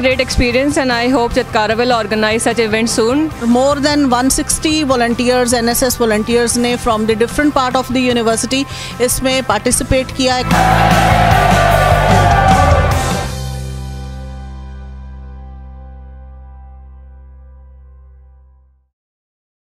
Great experience and I hope Chitkara will organize such events soon. More than 160 volunteers, NSS volunteers ने from the different part of the university इसमें participate किया है